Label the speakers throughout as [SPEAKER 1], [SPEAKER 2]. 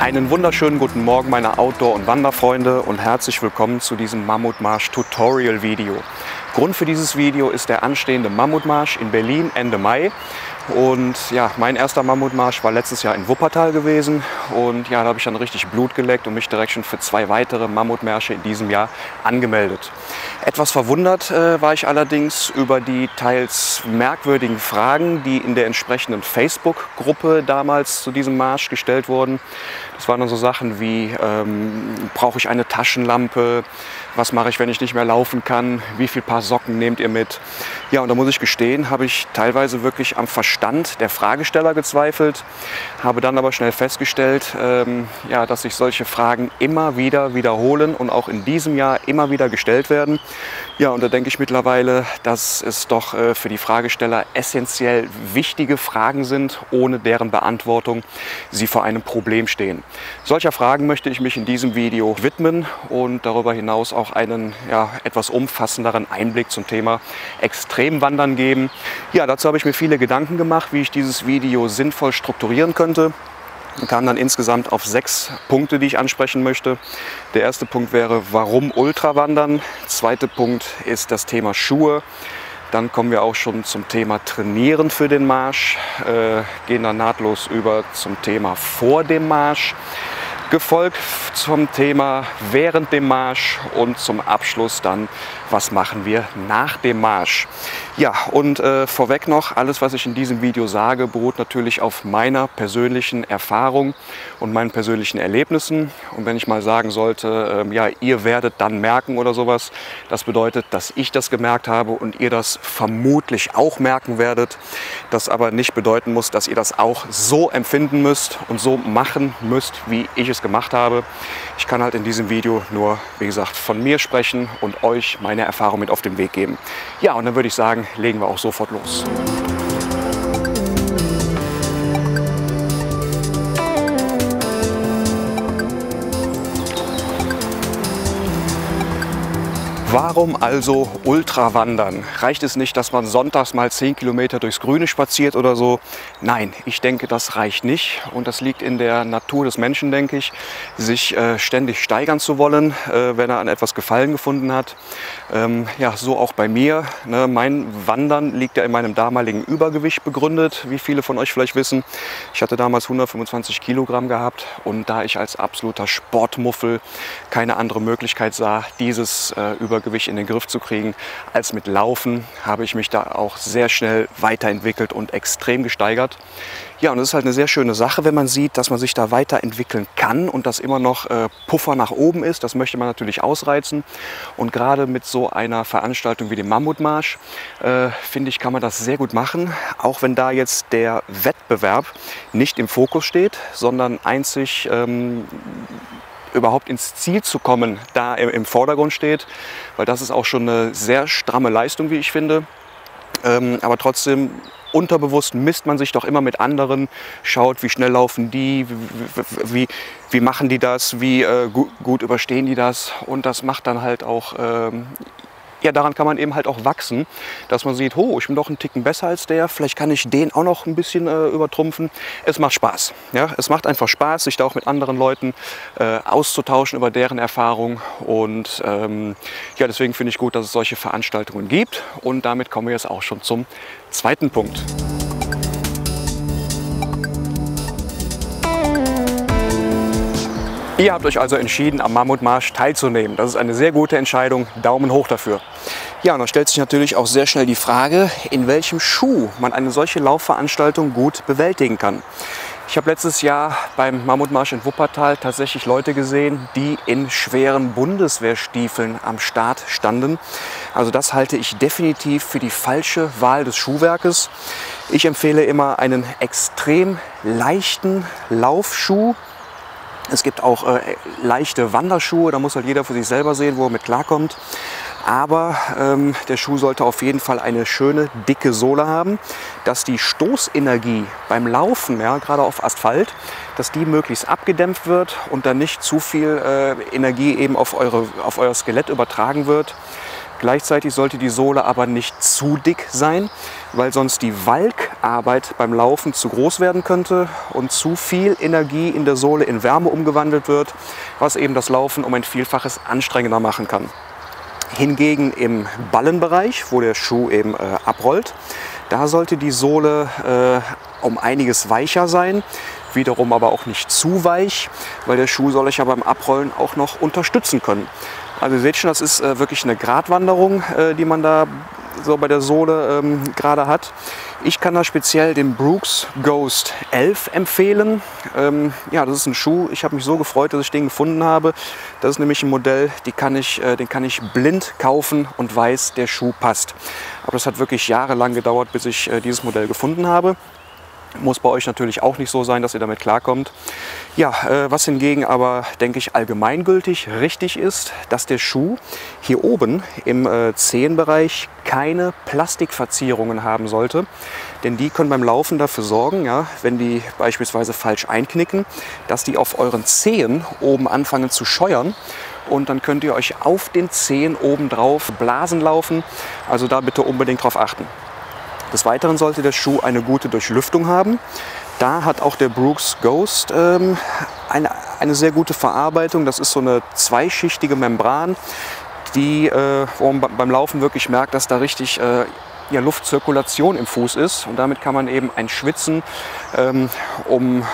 [SPEAKER 1] Einen wunderschönen guten Morgen meine Outdoor- und Wanderfreunde und herzlich willkommen zu diesem Mammutmarsch Tutorial Video. Grund für dieses Video ist der anstehende Mammutmarsch in Berlin Ende Mai und ja, mein erster Mammutmarsch war letztes Jahr in Wuppertal gewesen. Und ja, da habe ich dann richtig Blut geleckt und mich direkt schon für zwei weitere Mammutmärsche in diesem Jahr angemeldet. Etwas verwundert äh, war ich allerdings über die teils merkwürdigen Fragen, die in der entsprechenden Facebook-Gruppe damals zu diesem Marsch gestellt wurden. Das waren dann so Sachen wie, ähm, brauche ich eine Taschenlampe? Was mache ich, wenn ich nicht mehr laufen kann? Wie viel Paar Socken nehmt ihr mit? Ja, und da muss ich gestehen, habe ich teilweise wirklich am Verstand der Fragesteller gezweifelt, habe dann aber schnell festgestellt, ähm, ja, dass sich solche Fragen immer wieder wiederholen und auch in diesem Jahr immer wieder gestellt werden. Ja, und da denke ich mittlerweile, dass es doch äh, für die Fragesteller essentiell wichtige Fragen sind, ohne deren Beantwortung sie vor einem Problem stehen. Solcher Fragen möchte ich mich in diesem Video widmen und darüber hinaus auch einen ja, etwas umfassenderen Einblick zum Thema Extrem Extremwandern geben. Ja, dazu habe ich mir viele Gedanken gemacht, wie ich dieses Video sinnvoll strukturieren könnte. Kam dann insgesamt auf sechs Punkte, die ich ansprechen möchte. Der erste Punkt wäre, warum Ultrawandern. Zweiter Punkt ist das Thema Schuhe. Dann kommen wir auch schon zum Thema Trainieren für den Marsch, äh, gehen dann nahtlos über zum Thema vor dem Marsch gefolgt zum Thema während dem Marsch und zum Abschluss dann, was machen wir nach dem Marsch. Ja, und äh, vorweg noch, alles, was ich in diesem Video sage, beruht natürlich auf meiner persönlichen Erfahrung und meinen persönlichen Erlebnissen. Und wenn ich mal sagen sollte, äh, ja, ihr werdet dann merken oder sowas, das bedeutet, dass ich das gemerkt habe und ihr das vermutlich auch merken werdet. Das aber nicht bedeuten muss, dass ihr das auch so empfinden müsst und so machen müsst, wie ich es gemacht habe. Ich kann halt in diesem Video nur, wie gesagt, von mir sprechen und euch meine Erfahrung mit auf den Weg geben. Ja, und dann würde ich sagen, legen wir auch sofort los. Warum also Ultrawandern? Reicht es nicht, dass man sonntags mal 10 Kilometer durchs Grüne spaziert oder so? Nein, ich denke, das reicht nicht. Und das liegt in der Natur des Menschen, denke ich, sich äh, ständig steigern zu wollen, äh, wenn er an etwas Gefallen gefunden hat. Ähm, ja, so auch bei mir. Ne? Mein Wandern liegt ja in meinem damaligen Übergewicht begründet, wie viele von euch vielleicht wissen. Ich hatte damals 125 Kilogramm gehabt und da ich als absoluter Sportmuffel keine andere Möglichkeit sah, dieses äh, Übergewicht Übergewicht in den Griff zu kriegen, als mit Laufen habe ich mich da auch sehr schnell weiterentwickelt und extrem gesteigert. Ja, und es ist halt eine sehr schöne Sache, wenn man sieht, dass man sich da weiterentwickeln kann und dass immer noch äh, Puffer nach oben ist. Das möchte man natürlich ausreizen. Und gerade mit so einer Veranstaltung wie dem Mammutmarsch, äh, finde ich, kann man das sehr gut machen. Auch wenn da jetzt der Wettbewerb nicht im Fokus steht, sondern einzig ähm, überhaupt ins Ziel zu kommen, da im Vordergrund steht, weil das ist auch schon eine sehr stramme Leistung, wie ich finde. Ähm, aber trotzdem unterbewusst misst man sich doch immer mit anderen, schaut, wie schnell laufen die, wie, wie, wie machen die das, wie äh, gut, gut, überstehen die das. Und das macht dann halt auch ähm, ja, daran kann man eben halt auch wachsen, dass man sieht, oh, ich bin doch einen Ticken besser als der, vielleicht kann ich den auch noch ein bisschen äh, übertrumpfen. Es macht Spaß. Ja? Es macht einfach Spaß, sich da auch mit anderen Leuten äh, auszutauschen über deren Erfahrung. Und ähm, ja, deswegen finde ich gut, dass es solche Veranstaltungen gibt. Und damit kommen wir jetzt auch schon zum zweiten Punkt. Ihr habt euch also entschieden, am Mammutmarsch teilzunehmen. Das ist eine sehr gute Entscheidung. Daumen hoch dafür. Ja, und dann stellt sich natürlich auch sehr schnell die Frage, in welchem Schuh man eine solche Laufveranstaltung gut bewältigen kann. Ich habe letztes Jahr beim Mammutmarsch in Wuppertal tatsächlich Leute gesehen, die in schweren Bundeswehrstiefeln am Start standen. Also das halte ich definitiv für die falsche Wahl des Schuhwerkes. Ich empfehle immer einen extrem leichten Laufschuh, es gibt auch äh, leichte Wanderschuhe, da muss halt jeder für sich selber sehen, wo er mit klarkommt. Aber ähm, der Schuh sollte auf jeden Fall eine schöne, dicke Sohle haben, dass die Stoßenergie beim Laufen, ja, gerade auf Asphalt, dass die möglichst abgedämpft wird und dann nicht zu viel äh, Energie eben auf, eure, auf euer Skelett übertragen wird. Gleichzeitig sollte die Sohle aber nicht zu dick sein, weil sonst die Walkarbeit beim Laufen zu groß werden könnte und zu viel Energie in der Sohle in Wärme umgewandelt wird, was eben das Laufen um ein Vielfaches anstrengender machen kann. Hingegen im Ballenbereich, wo der Schuh eben äh, abrollt, da sollte die Sohle äh, um einiges weicher sein, wiederum aber auch nicht zu weich, weil der Schuh soll euch ja beim Abrollen auch noch unterstützen können. Also ihr seht schon, das ist äh, wirklich eine Gratwanderung, äh, die man da so bei der Sohle ähm, gerade hat. Ich kann da speziell den Brooks Ghost 11 empfehlen. Ähm, ja, das ist ein Schuh. Ich habe mich so gefreut, dass ich den gefunden habe. Das ist nämlich ein Modell, kann ich, äh, den kann ich blind kaufen und weiß, der Schuh passt. Aber das hat wirklich jahrelang gedauert, bis ich äh, dieses Modell gefunden habe. Muss bei euch natürlich auch nicht so sein, dass ihr damit klarkommt. Ja, äh, was hingegen aber, denke ich, allgemeingültig richtig ist, dass der Schuh hier oben im äh, Zehenbereich keine Plastikverzierungen haben sollte. Denn die können beim Laufen dafür sorgen, ja, wenn die beispielsweise falsch einknicken, dass die auf euren Zehen oben anfangen zu scheuern und dann könnt ihr euch auf den Zehen oben drauf Blasen laufen. Also da bitte unbedingt drauf achten. Des Weiteren sollte der Schuh eine gute Durchlüftung haben. Da hat auch der Brooks Ghost ähm, eine, eine sehr gute Verarbeitung. Das ist so eine zweischichtige Membran, die, äh, beim Laufen wirklich merkt, dass da richtig äh, ja, Luftzirkulation im Fuß ist. Und damit kann man eben ein Schwitzen ähm, um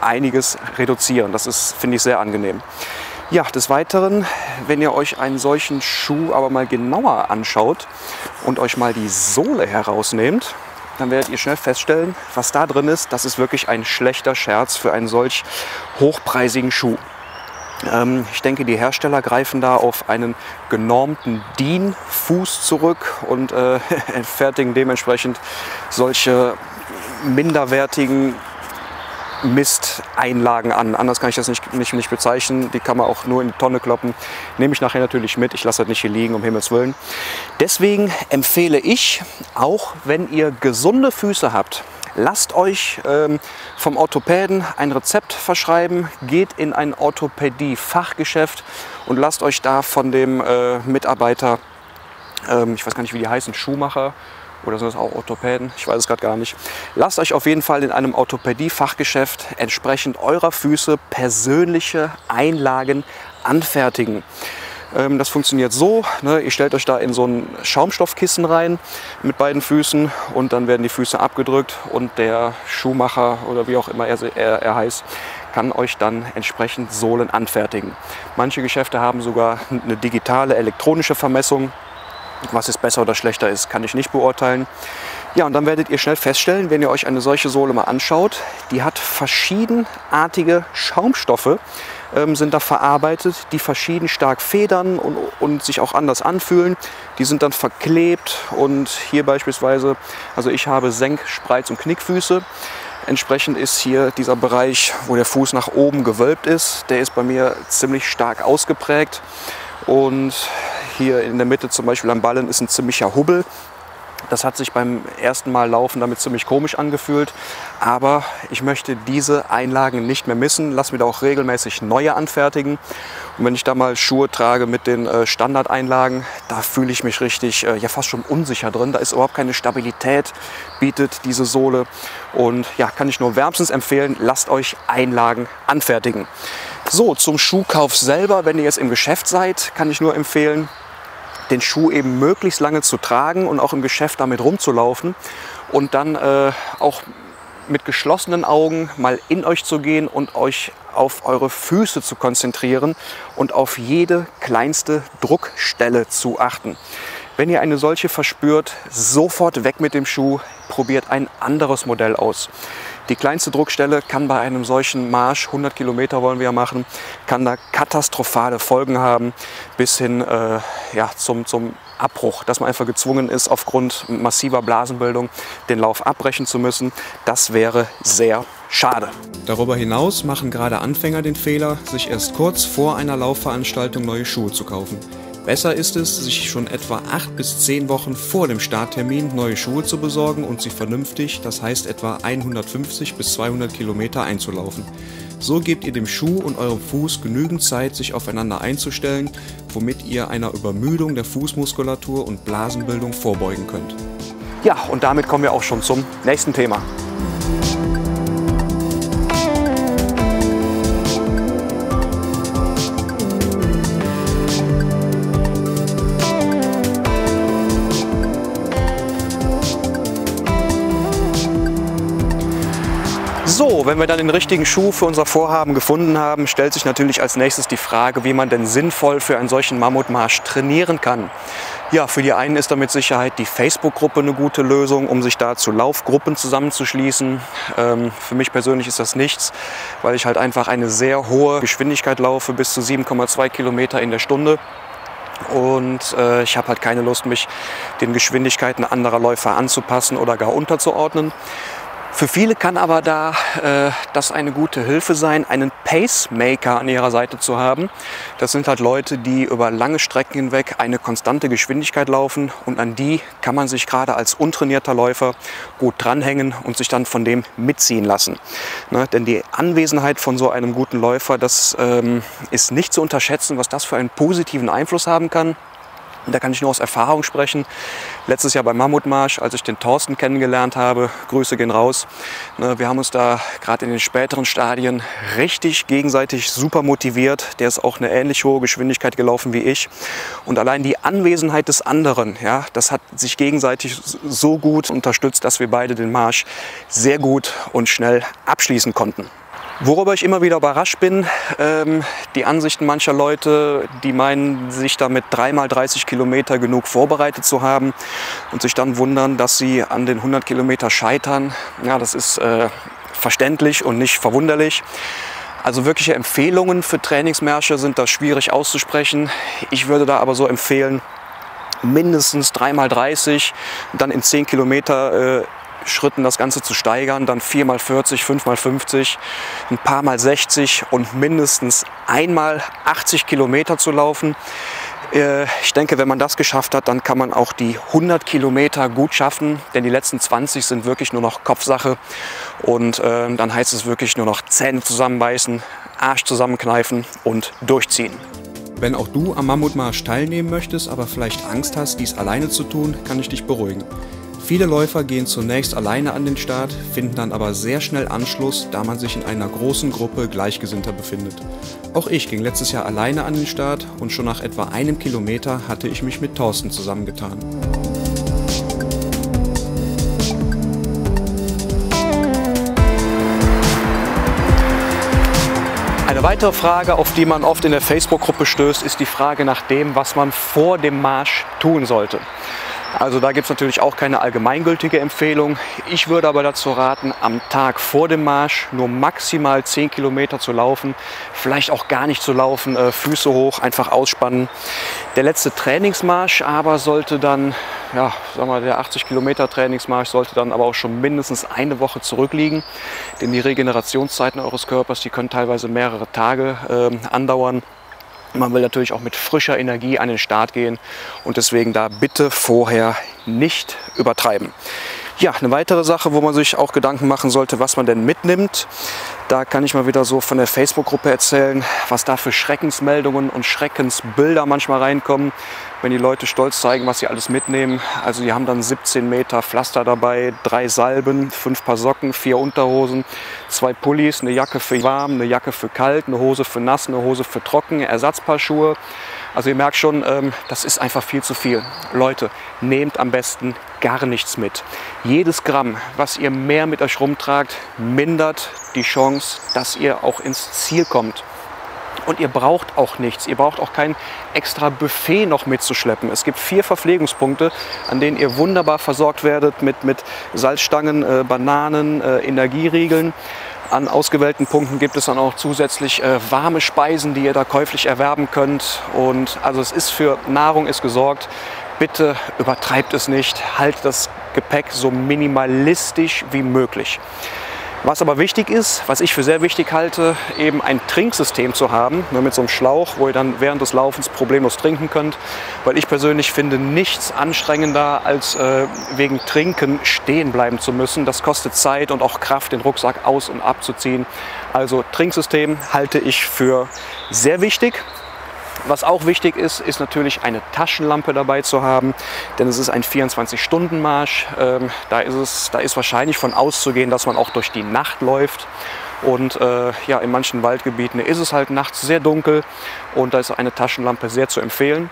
[SPEAKER 1] einiges reduzieren. Das finde ich, sehr angenehm. Ja, des Weiteren, wenn ihr euch einen solchen Schuh aber mal genauer anschaut und euch mal die Sohle herausnehmt, dann werdet ihr schnell feststellen, was da drin ist. Das ist wirklich ein schlechter Scherz für einen solch hochpreisigen Schuh. Ähm, ich denke, die Hersteller greifen da auf einen genormten DIN-Fuß zurück und äh, fertigen dementsprechend solche minderwertigen Misteinlagen an. Anders kann ich das nicht, nicht, nicht bezeichnen. Die kann man auch nur in die Tonne kloppen. Nehme ich nachher natürlich mit. Ich lasse das nicht hier liegen, um Himmels Willen. Deswegen empfehle ich, auch wenn ihr gesunde Füße habt, lasst euch ähm, vom Orthopäden ein Rezept verschreiben, geht in ein Orthopädie-Fachgeschäft und lasst euch da von dem äh, Mitarbeiter, ähm, ich weiß gar nicht, wie die heißen, Schuhmacher, oder sind das auch Orthopäden? Ich weiß es gerade gar nicht. Lasst euch auf jeden Fall in einem Orthopädie-Fachgeschäft entsprechend eurer Füße persönliche Einlagen anfertigen. Ähm, das funktioniert so, ne, ihr stellt euch da in so ein Schaumstoffkissen rein mit beiden Füßen und dann werden die Füße abgedrückt und der Schuhmacher oder wie auch immer er, er, er heißt, kann euch dann entsprechend Sohlen anfertigen. Manche Geschäfte haben sogar eine digitale elektronische Vermessung. Was jetzt besser oder schlechter ist, kann ich nicht beurteilen. Ja, und dann werdet ihr schnell feststellen, wenn ihr euch eine solche Sohle mal anschaut, die hat verschiedenartige Schaumstoffe, ähm, sind da verarbeitet, die verschieden stark federn und, und sich auch anders anfühlen. Die sind dann verklebt und hier beispielsweise, also ich habe Senk-, Spreiz- und Knickfüße. Entsprechend ist hier dieser Bereich, wo der Fuß nach oben gewölbt ist, der ist bei mir ziemlich stark ausgeprägt. Und hier in der Mitte zum Beispiel am Ballen ist ein ziemlicher Hubbel. Das hat sich beim ersten Mal laufen damit ziemlich komisch angefühlt. Aber ich möchte diese Einlagen nicht mehr missen. Lass mir da auch regelmäßig neue anfertigen. Und wenn ich da mal Schuhe trage mit den äh, Standardeinlagen, da fühle ich mich richtig, äh, ja fast schon unsicher drin. Da ist überhaupt keine Stabilität, bietet diese Sohle. Und ja, kann ich nur wärmstens empfehlen, lasst euch Einlagen anfertigen. So, zum Schuhkauf selber, wenn ihr jetzt im Geschäft seid, kann ich nur empfehlen, den Schuh eben möglichst lange zu tragen und auch im Geschäft damit rumzulaufen und dann äh, auch mit geschlossenen Augen mal in euch zu gehen und euch auf eure Füße zu konzentrieren und auf jede kleinste Druckstelle zu achten. Wenn ihr eine solche verspürt, sofort weg mit dem Schuh, probiert ein anderes Modell aus. Die kleinste Druckstelle kann bei einem solchen Marsch, 100 Kilometer wollen wir ja machen, kann da katastrophale Folgen haben, bis hin äh, ja, zum, zum Abbruch, dass man einfach gezwungen ist, aufgrund massiver Blasenbildung den Lauf abbrechen zu müssen. Das wäre sehr schade. Darüber hinaus machen gerade Anfänger den Fehler, sich erst kurz vor einer Laufveranstaltung neue Schuhe zu kaufen. Besser ist es, sich schon etwa 8 bis 10 Wochen vor dem Starttermin neue Schuhe zu besorgen und sie vernünftig, das heißt etwa 150 bis 200 Kilometer einzulaufen. So gebt ihr dem Schuh und eurem Fuß genügend Zeit, sich aufeinander einzustellen, womit ihr einer Übermüdung der Fußmuskulatur und Blasenbildung vorbeugen könnt. Ja, und damit kommen wir auch schon zum nächsten Thema. Wenn wir dann den richtigen Schuh für unser Vorhaben gefunden haben, stellt sich natürlich als nächstes die Frage, wie man denn sinnvoll für einen solchen Mammutmarsch trainieren kann. Ja, für die einen ist da mit Sicherheit die Facebook-Gruppe eine gute Lösung, um sich da zu Laufgruppen zusammenzuschließen. Ähm, für mich persönlich ist das nichts, weil ich halt einfach eine sehr hohe Geschwindigkeit laufe, bis zu 7,2 Kilometer in der Stunde. Und äh, ich habe halt keine Lust, mich den Geschwindigkeiten anderer Läufer anzupassen oder gar unterzuordnen. Für viele kann aber da äh, das eine gute Hilfe sein, einen Pacemaker an ihrer Seite zu haben. Das sind halt Leute, die über lange Strecken hinweg eine konstante Geschwindigkeit laufen und an die kann man sich gerade als untrainierter Läufer gut dranhängen und sich dann von dem mitziehen lassen. Ne? Denn die Anwesenheit von so einem guten Läufer, das ähm, ist nicht zu unterschätzen, was das für einen positiven Einfluss haben kann. Da kann ich nur aus Erfahrung sprechen. Letztes Jahr beim Mammutmarsch, als ich den Thorsten kennengelernt habe, Grüße gehen raus. Ne, wir haben uns da gerade in den späteren Stadien richtig gegenseitig super motiviert. Der ist auch eine ähnlich hohe Geschwindigkeit gelaufen wie ich. Und allein die Anwesenheit des anderen, ja, das hat sich gegenseitig so gut unterstützt, dass wir beide den Marsch sehr gut und schnell abschließen konnten. Worüber ich immer wieder überrascht bin, ähm, die Ansichten mancher Leute, die meinen, sich damit dreimal 30 Kilometer genug vorbereitet zu haben und sich dann wundern, dass sie an den 100 Kilometer scheitern. Ja, das ist äh, verständlich und nicht verwunderlich. Also wirkliche Empfehlungen für Trainingsmärsche sind da schwierig auszusprechen. Ich würde da aber so empfehlen, mindestens dreimal 30, dann in 10 Kilometer äh, Schritten das Ganze zu steigern, dann 4 mal 40, 5 mal 50, ein paar mal 60 und mindestens einmal 80 Kilometer zu laufen. Äh, ich denke, wenn man das geschafft hat, dann kann man auch die 100 Kilometer gut schaffen, denn die letzten 20 sind wirklich nur noch Kopfsache und äh, dann heißt es wirklich nur noch Zähne zusammenbeißen, Arsch zusammenkneifen und durchziehen. Wenn auch du am Mammutmarsch teilnehmen möchtest, aber vielleicht Angst hast, dies alleine zu tun, kann ich dich beruhigen. Viele Läufer gehen zunächst alleine an den Start, finden dann aber sehr schnell Anschluss, da man sich in einer großen Gruppe Gleichgesinnter befindet. Auch ich ging letztes Jahr alleine an den Start und schon nach etwa einem Kilometer hatte ich mich mit Thorsten zusammengetan. Eine weitere Frage, auf die man oft in der Facebook-Gruppe stößt, ist die Frage nach dem, was man vor dem Marsch tun sollte. Also da gibt es natürlich auch keine allgemeingültige Empfehlung. Ich würde aber dazu raten, am Tag vor dem Marsch nur maximal 10 Kilometer zu laufen, vielleicht auch gar nicht zu laufen, äh, Füße hoch, einfach ausspannen. Der letzte Trainingsmarsch aber sollte dann, ja, sagen wir, der 80 Kilometer Trainingsmarsch sollte dann aber auch schon mindestens eine Woche zurückliegen, denn die Regenerationszeiten eures Körpers, die können teilweise mehrere Tage äh, andauern. Man will natürlich auch mit frischer Energie an den Start gehen und deswegen da bitte vorher nicht übertreiben. Ja, eine weitere Sache, wo man sich auch Gedanken machen sollte, was man denn mitnimmt. Da kann ich mal wieder so von der Facebook-Gruppe erzählen, was da für Schreckensmeldungen und Schreckensbilder manchmal reinkommen, wenn die Leute stolz zeigen, was sie alles mitnehmen. Also die haben dann 17 Meter Pflaster dabei, drei Salben, fünf Paar Socken, vier Unterhosen, zwei Pullis, eine Jacke für warm, eine Jacke für kalt, eine Hose für nass, eine Hose für trocken, Ersatzpaar Schuhe. Also ihr merkt schon, ähm, das ist einfach viel zu viel. Leute, nehmt am besten gar nichts mit. Jedes Gramm, was ihr mehr mit euch rumtragt, mindert die Chance, dass ihr auch ins Ziel kommt. Und ihr braucht auch nichts. Ihr braucht auch kein extra Buffet noch mitzuschleppen. Es gibt vier Verpflegungspunkte, an denen ihr wunderbar versorgt werdet mit, mit Salzstangen, äh, Bananen, äh, Energieriegeln. An ausgewählten Punkten gibt es dann auch zusätzlich äh, warme Speisen, die ihr da käuflich erwerben könnt. Und also es ist für Nahrung ist gesorgt. Bitte übertreibt es nicht. Haltet das Gepäck so minimalistisch wie möglich. Was aber wichtig ist, was ich für sehr wichtig halte, eben ein Trinksystem zu haben, nur mit so einem Schlauch, wo ihr dann während des Laufens problemlos trinken könnt. Weil ich persönlich finde nichts anstrengender, als äh, wegen Trinken stehen bleiben zu müssen. Das kostet Zeit und auch Kraft, den Rucksack aus- und abzuziehen. Also Trinksystem halte ich für sehr wichtig. Was auch wichtig ist, ist natürlich eine Taschenlampe dabei zu haben, denn es ist ein 24-Stunden-Marsch. Ähm, da, ist da ist wahrscheinlich von auszugehen, dass man auch durch die Nacht läuft. Und äh, ja, in manchen Waldgebieten ist es halt nachts sehr dunkel und da ist eine Taschenlampe sehr zu empfehlen.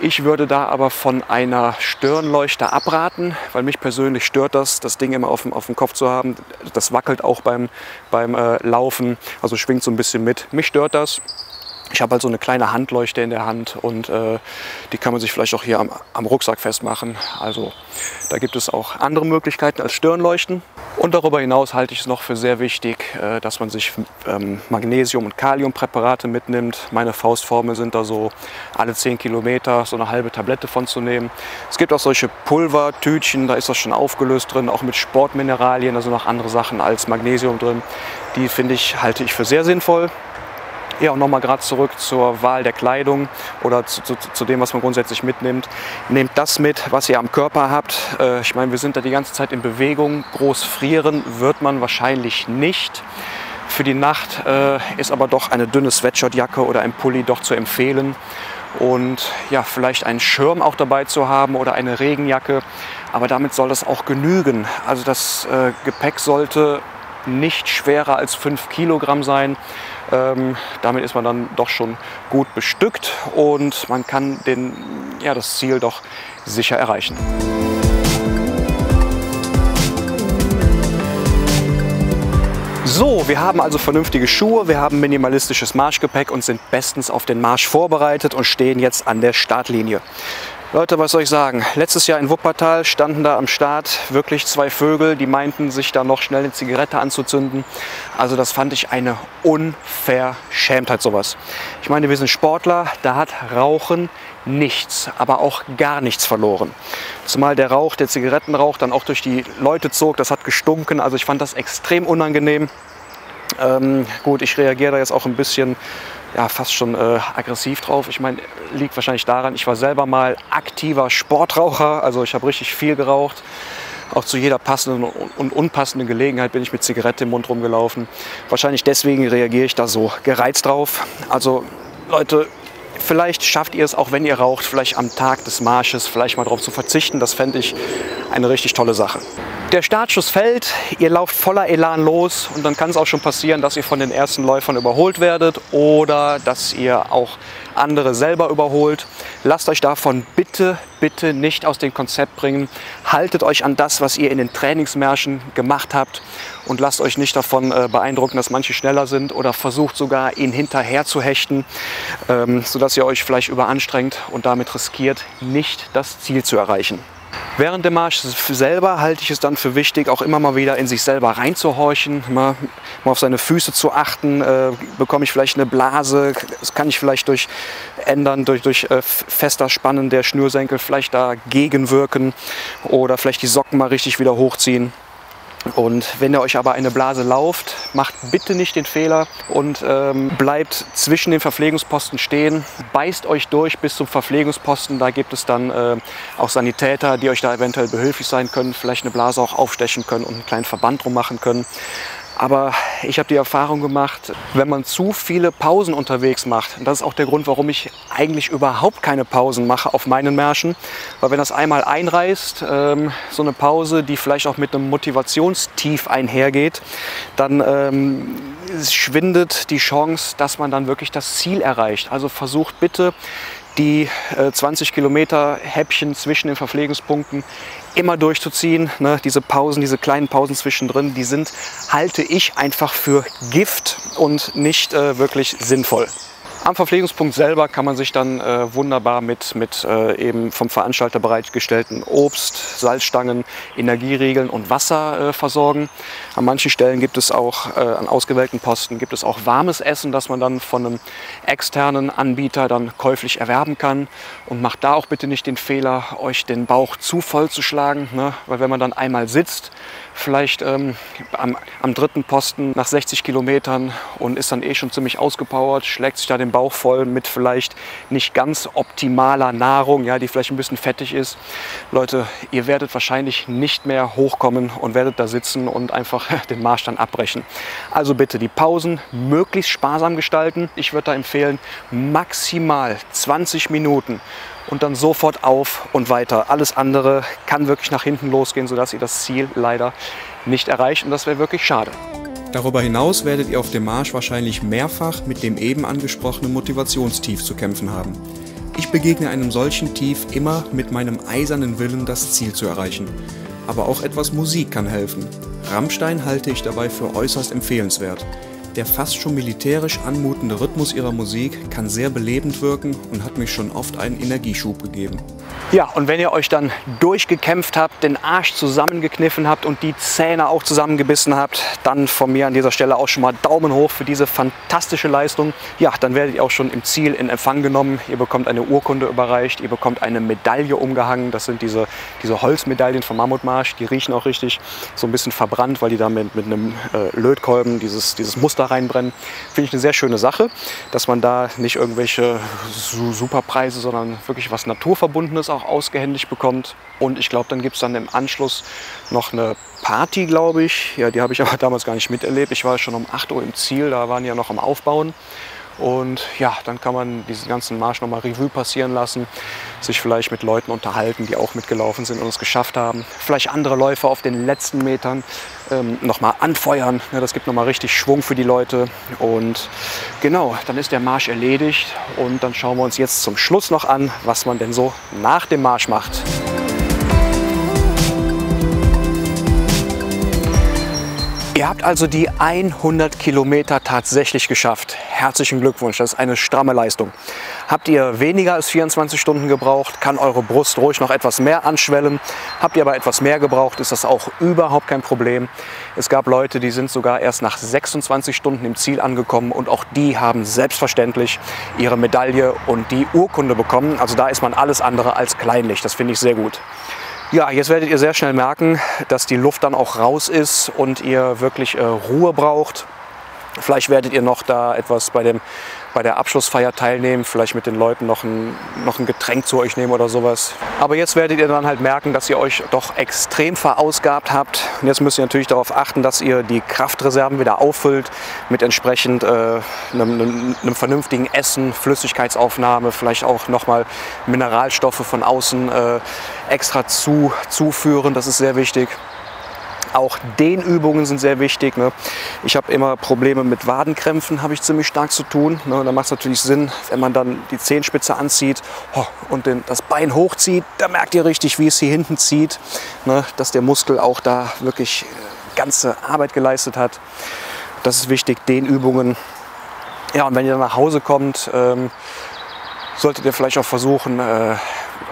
[SPEAKER 1] Ich würde da aber von einer Stirnleuchte abraten, weil mich persönlich stört das, das Ding immer auf dem, auf dem Kopf zu haben. Das wackelt auch beim, beim äh, Laufen, also schwingt so ein bisschen mit. Mich stört das. Ich habe halt so eine kleine Handleuchte in der Hand und äh, die kann man sich vielleicht auch hier am, am, Rucksack festmachen. Also da gibt es auch andere Möglichkeiten als Stirnleuchten. Und darüber hinaus halte ich es noch für sehr wichtig, äh, dass man sich ähm, Magnesium- und Kaliumpräparate mitnimmt. Meine Faustformel sind da so alle 10 Kilometer so eine halbe Tablette von zu nehmen. Es gibt auch solche Pulvertütchen, da ist das schon aufgelöst drin, auch mit Sportmineralien, also noch andere Sachen als Magnesium drin. Die finde ich, halte ich für sehr sinnvoll. Ja, und nochmal gerade zurück zur Wahl der Kleidung oder zu, zu, zu, dem, was man grundsätzlich mitnimmt. Nehmt das mit, was ihr am Körper habt. Äh, ich meine, wir sind da die ganze Zeit in Bewegung. Groß frieren wird man wahrscheinlich nicht. Für die Nacht äh, ist aber doch eine dünne Sweatshirtjacke oder ein Pulli doch zu empfehlen. Und ja, vielleicht einen Schirm auch dabei zu haben oder eine Regenjacke. Aber damit soll das auch genügen. Also das äh, Gepäck sollte nicht schwerer als 5 Kilogramm sein. Ähm, damit ist man dann doch schon gut bestückt und man kann den, ja, das Ziel doch sicher erreichen. So, wir haben also vernünftige Schuhe, wir haben minimalistisches Marschgepäck und sind bestens auf den Marsch vorbereitet und stehen jetzt an der Startlinie. Leute, was soll ich sagen? Letztes Jahr in Wuppertal standen da am Start wirklich zwei Vögel, die meinten, sich da noch schnell eine Zigarette anzuzünden. Also das fand ich eine Unverschämtheit sowas. Ich meine, wir sind Sportler, da hat Rauchen nichts, aber auch gar nichts verloren. Zumal der Rauch, der Zigarettenrauch dann auch durch die Leute zog, das hat gestunken. Also ich fand das extrem unangenehm. Ähm, gut, ich reagiere da jetzt auch ein bisschen ja, fast schon äh, aggressiv drauf. Ich meine, liegt wahrscheinlich daran, ich war selber mal aktiver Sportraucher, also ich habe richtig viel geraucht. Auch zu jeder passenden und unpassenden Gelegenheit bin ich mit Zigarette im Mund rumgelaufen. Wahrscheinlich deswegen reagiere ich da so gereizt drauf. Also Leute, vielleicht schafft ihr es auch, wenn ihr raucht, vielleicht am Tag des Marsches vielleicht mal darauf zu verzichten. Das fände ich eine richtig tolle Sache. Der Startschuss fällt, ihr lauft voller Elan los und dann kann es auch schon passieren, dass ihr von den ersten Läufern überholt werdet oder dass ihr auch andere selber überholt. Lasst euch davon bitte, bitte nicht aus dem Konzept bringen. Haltet euch an das, was ihr in den Trainingsmärschen gemacht habt und lasst euch nicht davon äh, beeindrucken, dass manche schneller sind oder versucht sogar ihn hinterher zu hechten, ähm, sodass ihr euch vielleicht überanstrengt und damit riskiert, nicht das Ziel zu erreichen. Während dem Marsch selber halte ich es dann für wichtig, auch immer mal wieder in sich selber reinzuhorchen, mal, mal auf seine Füße zu achten. Äh, bekomme ich vielleicht eine Blase? Das kann ich vielleicht durch ändern, durch, durch äh, fester Spannen der Schnürsenkel vielleicht dagegen wirken oder vielleicht die Socken mal richtig wieder hochziehen. Und wenn ihr euch aber eine Blase lauft, macht bitte nicht den Fehler und ähm, bleibt zwischen den Verpflegungsposten stehen, beißt euch durch bis zum Verpflegungsposten. Da gibt es dann äh, auch Sanitäter, die euch da eventuell behilflich sein können, vielleicht eine Blase auch aufstechen können und einen kleinen Verband drum machen können. Aber ich habe die Erfahrung gemacht, wenn man zu viele Pausen unterwegs macht, und das ist auch der Grund, warum ich eigentlich überhaupt keine Pausen mache auf meinen Märschen, weil wenn das einmal einreißt, ähm, so eine Pause, die vielleicht auch mit einem Motivationstief einhergeht, dann ähm, schwindet die Chance, dass man dann wirklich das Ziel erreicht. Also versucht bitte die äh, 20 Kilometer Häppchen zwischen den Verpflegungspunkten immer durchzuziehen. Ne? Diese Pausen, diese kleinen Pausen zwischendrin, die sind, halte ich einfach für Gift und nicht äh, wirklich sinnvoll. Am Verpflegungspunkt selber kann man sich dann äh, wunderbar mit, mit äh, eben vom Veranstalter bereitgestellten Obst, Salzstangen, Energieriegeln und Wasser äh, versorgen. An manchen Stellen gibt es auch, äh, an ausgewählten Posten gibt es auch warmes Essen, das man dann von einem externen Anbieter dann käuflich erwerben kann. Und macht da auch bitte nicht den Fehler, euch den Bauch zu voll zu schlagen, ne? weil wenn man dann einmal sitzt, vielleicht ähm, am, am, dritten Posten nach 60 Kilometern und ist dann eh schon ziemlich ausgepowert, schlägt sich da den Bauch voll mit vielleicht nicht ganz optimaler Nahrung, ja, die vielleicht ein bisschen fettig ist. Leute, ihr werdet wahrscheinlich nicht mehr hochkommen und werdet da sitzen und einfach den Marsch dann abbrechen. Also bitte die Pausen möglichst sparsam gestalten. Ich würde da empfehlen, maximal 20 Minuten und dann sofort auf und weiter. Alles andere kann wirklich nach hinten losgehen, sodass ihr das Ziel leider nicht erreicht und das wäre wirklich schade. Darüber hinaus werdet ihr auf dem Marsch wahrscheinlich mehrfach mit dem eben angesprochenen Motivationstief zu kämpfen haben. Ich begegne einem solchen Tief immer mit meinem eisernen Willen, das Ziel zu erreichen. Aber auch etwas Musik kann helfen. Rammstein halte ich dabei für äußerst empfehlenswert. Der fast schon militärisch anmutende Rhythmus ihrer Musik kann sehr belebend wirken und hat mich schon oft einen Energieschub gegeben. Ja, und wenn ihr euch dann durchgekämpft habt, den Arsch zusammengekniffen habt und die Zähne auch zusammengebissen habt, dann von mir an dieser Stelle auch schon mal Daumen hoch für diese fantastische Leistung. Ja, dann werdet ihr auch schon im Ziel in Empfang genommen. Ihr bekommt eine Urkunde überreicht, ihr bekommt eine Medaille umgehangen. Das sind diese, diese Holzmedaillen vom Mammutmarsch. Die riechen auch richtig so ein bisschen verbrannt, weil die da mit, mit einem äh, Lötkolben dieses, dieses Muster reinbrennen. Finde ich eine sehr schöne Sache, dass man da nicht irgendwelche Superpreise, sondern wirklich was Naturverbundenes auch ausgehändigt bekommt. Und ich glaube, dann gibt es dann im Anschluss noch eine Party, glaube ich. Ja, die habe ich aber damals gar nicht miterlebt. Ich war schon um 8 Uhr im Ziel, da waren die ja noch am Aufbauen. Und ja, dann kann man diesen ganzen Marsch nochmal Revue passieren lassen, sich vielleicht mit Leuten unterhalten, die auch mitgelaufen sind und es geschafft haben. Vielleicht andere Läufer auf den letzten Metern ähm, nochmal anfeuern. Ja, das gibt nochmal richtig Schwung für die Leute. Und genau, dann ist der Marsch erledigt. Und dann schauen wir uns jetzt zum Schluss noch an, was man denn so nach dem Marsch macht. Ihr habt also die 100 Kilometer tatsächlich geschafft. Herzlichen Glückwunsch, das ist eine stramme Leistung. Habt ihr weniger als 24 Stunden gebraucht, kann eure Brust ruhig noch etwas mehr anschwellen. Habt ihr aber etwas mehr gebraucht, ist das auch überhaupt kein Problem. Es gab Leute, die sind sogar erst nach 26 Stunden im Ziel angekommen und auch die haben selbstverständlich ihre Medaille und die Urkunde bekommen. Also da ist man alles andere als kleinlich. Das finde ich sehr gut. Ja, jetzt werdet ihr sehr schnell merken, dass die Luft dann auch raus ist und ihr wirklich äh, Ruhe braucht. Vielleicht werdet ihr noch da etwas bei dem bei der Abschlussfeier teilnehmen, vielleicht mit den Leuten noch ein, noch ein Getränk zu euch nehmen oder sowas. Aber jetzt werdet ihr dann halt merken, dass ihr euch doch extrem verausgabt habt. Und jetzt müsst ihr natürlich darauf achten, dass ihr die Kraftreserven wieder auffüllt mit entsprechend äh, einem, einem, einem, vernünftigen Essen, Flüssigkeitsaufnahme, vielleicht auch nochmal Mineralstoffe von außen äh, extra zu, zuführen. Das ist sehr wichtig. Auch Dehnübungen sind sehr wichtig. Ne? Ich habe immer Probleme mit Wadenkrämpfen, habe ich ziemlich stark zu tun. Ne? Da macht es natürlich Sinn, wenn man dann die Zehenspitze anzieht oh, und den, das Bein hochzieht, da merkt ihr richtig, wie es hier hinten zieht, ne? dass der Muskel auch da wirklich äh, ganze Arbeit geleistet hat. Das ist wichtig, Dehnübungen. Ja, und wenn ihr dann nach Hause kommt, ähm, solltet ihr vielleicht auch versuchen, äh,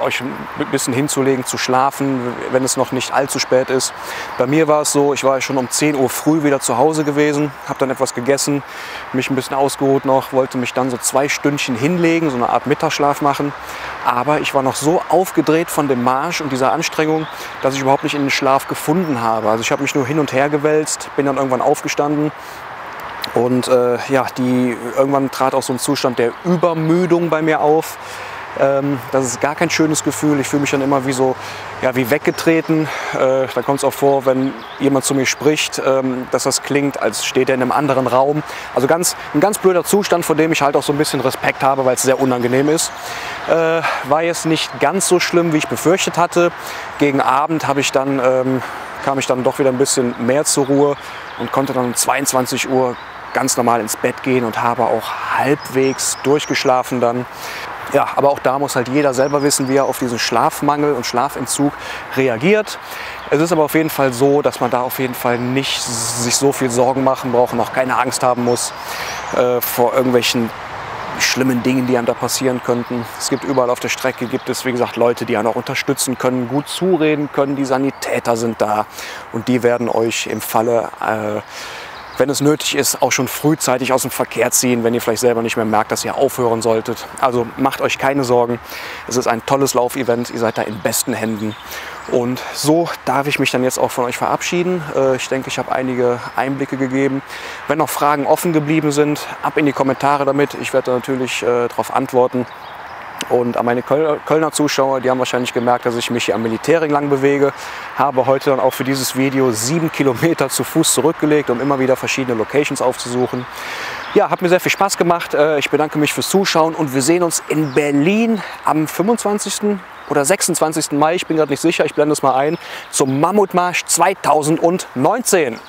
[SPEAKER 1] euch ein bisschen hinzulegen, zu schlafen, wenn es noch nicht allzu spät ist. Bei mir war es so, ich war schon um 10 Uhr früh wieder zu Hause gewesen, habe dann etwas gegessen, mich ein bisschen ausgeruht noch, wollte mich dann so zwei Stündchen hinlegen, so eine Art Mittagsschlaf machen. Aber ich war noch so aufgedreht von dem Marsch und dieser Anstrengung, dass ich überhaupt nicht in den Schlaf gefunden habe. Also ich habe mich nur hin und her gewälzt, bin dann irgendwann aufgestanden, und äh, ja, die, irgendwann trat auch so ein Zustand der Übermüdung bei mir auf. Ähm, das ist gar kein schönes Gefühl. Ich fühle mich dann immer wie so, ja, wie weggetreten. Äh, da kommt es auch vor, wenn jemand zu mir spricht, ähm, dass das klingt, als steht er in einem anderen Raum. Also ganz, ein ganz blöder Zustand, vor dem ich halt auch so ein bisschen Respekt habe, weil es sehr unangenehm ist. Äh, war jetzt nicht ganz so schlimm, wie ich befürchtet hatte. Gegen Abend habe ich dann, ähm, kam ich dann doch wieder ein bisschen mehr zur Ruhe und konnte dann um 22 Uhr ganz normal ins Bett gehen und habe auch halbwegs durchgeschlafen dann. Ja, aber auch da muss halt jeder selber wissen, wie er auf diesen Schlafmangel und Schlafentzug reagiert. Es ist aber auf jeden Fall so, dass man da auf jeden Fall nicht sich so viel Sorgen machen braucht und auch keine Angst haben muss äh, vor irgendwelchen schlimmen Dingen, die einem da passieren könnten. Es gibt überall auf der Strecke, gibt es wie gesagt Leute, die einen auch unterstützen können, gut zureden können. Die Sanitäter sind da und die werden euch im Falle... Äh, wenn es nötig ist, auch schon frühzeitig aus dem Verkehr ziehen, wenn ihr vielleicht selber nicht mehr merkt, dass ihr aufhören solltet. Also macht euch keine Sorgen. Es ist ein tolles Laufevent. Ihr seid da in besten Händen. Und so darf ich mich dann jetzt auch von euch verabschieden. Äh, ich denke, ich habe einige Einblicke gegeben. Wenn noch Fragen offen geblieben sind, ab in die Kommentare damit. Ich werde natürlich äh, darauf antworten. Und an meine Kölner Zuschauer, die haben wahrscheinlich gemerkt, dass ich mich hier am Militärring lang bewege. Habe heute dann auch für dieses Video sieben Kilometer zu Fuß zurückgelegt, um immer wieder verschiedene Locations aufzusuchen. Ja, hat mir sehr viel Spaß gemacht. Äh, ich bedanke mich fürs Zuschauen und wir sehen uns in Berlin am 25. oder 26. Mai. Ich bin gerade nicht sicher, ich blende es mal ein, zum Mammutmarsch 2019.